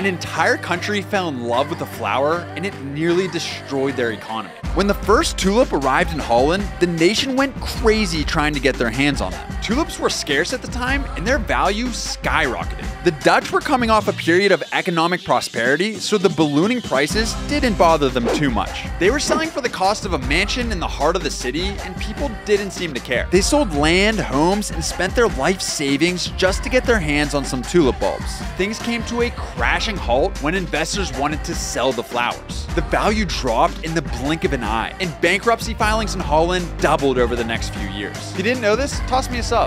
An entire country fell in love with the flower, and it nearly destroyed their economy. When the first tulip arrived in Holland, the nation went crazy trying to get their hands on them. Tulips were scarce at the time, and their value skyrocketed. The Dutch were coming off a period of economic prosperity, so the ballooning prices didn't bother them too much. They were selling for the cost of a mansion in the heart of the city, and people didn't seem to care. They sold land, homes, and spent their life savings just to get their hands on some tulip bulbs. Things came to a crashing halt when investors wanted to sell the flowers. The value dropped in the blink of an eye, and bankruptcy filings in Holland doubled over the next few years. If you didn't know this, toss me a sub.